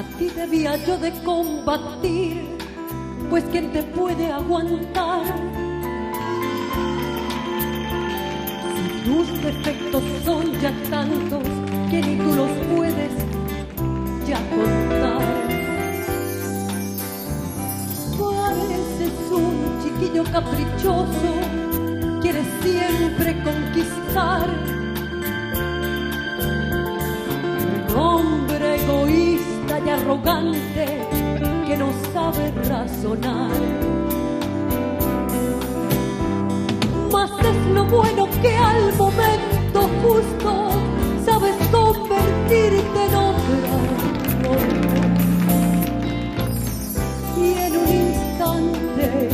A ti debía yo de combatir, pues ¿quién te puede aguantar? Si tus defectos son ya tantos que ni tú los puedes ya contar. Pareces un chiquillo caprichoso, quieres siempre conquistar. Arrogante que no sabe razonar. Mas es lo bueno que al momento justo sabes convertirte en otra y en un instante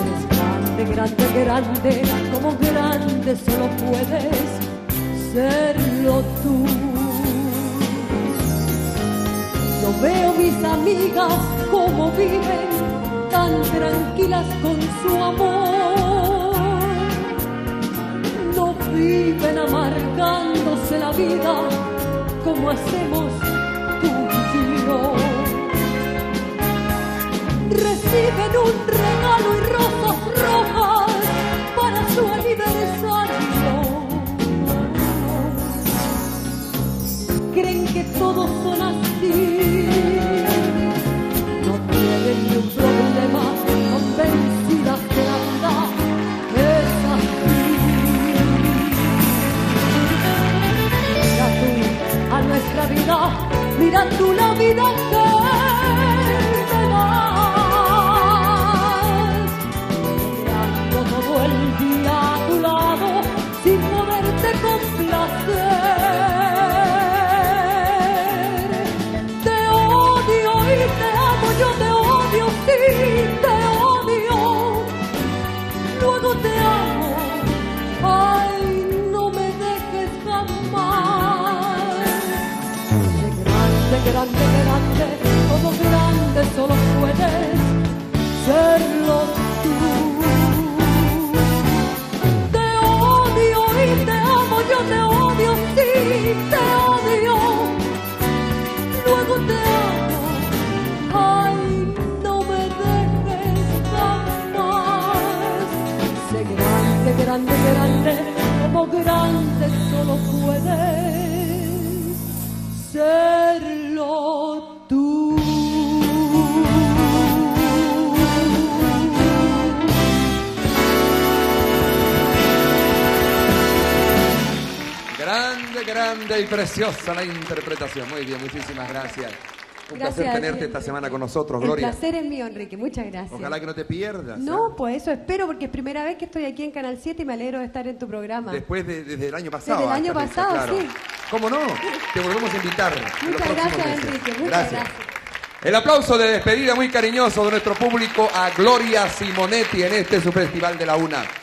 eres grande, grande, grande, como grande solo puedes serlo tú. Yo veo mis amigas como viven tan tranquilas con su amor. No viven amargándose la vida como hacemos tú y yo. Reciben un mira tú la vida que me das. Mirando todo el día a tu lado, sin poderte complacer. Te odio y te amo, yo te odio, sí, te odio. Luego te amo, Grande, grande, como grande solo puedes serlo tú. Te odio y te amo, yo te odio, sí, te odio. Luego te amo, ay, no me dejes jamás. Sé grande, grande, grande, como grande solo puedes Grande, grande y preciosa la interpretación. Muy bien, muchísimas gracias. Un placer tenerte eh, esta semana con nosotros, El Gloria. placer es mío, Enrique, muchas gracias. Ojalá que no te pierdas. ¿eh? No, pues eso espero porque es primera vez que estoy aquí en Canal 7 y me alegro de estar en tu programa. Después de, desde el año pasado. Desde el año fecha, pasado, claro. sí. ¿Cómo no? Te volvemos a invitar. Muchas gracias, meses. Enrique, muchas gracias. gracias. El aplauso de despedida muy cariñoso de nuestro público a Gloria Simonetti en este su Festival de la Una.